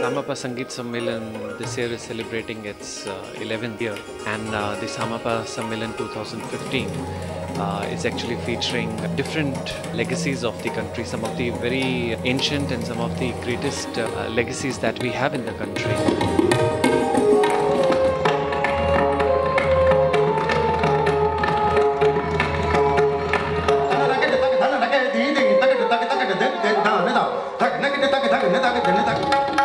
Samapa Sangeet Sammelan this year is celebrating its uh, 11th year and uh, the Samapa Sammelan 2015 uh, is actually featuring different legacies of the country, some of the very ancient and some of the greatest uh, legacies that we have in the country. धन्य के नेता के धन्य नेता के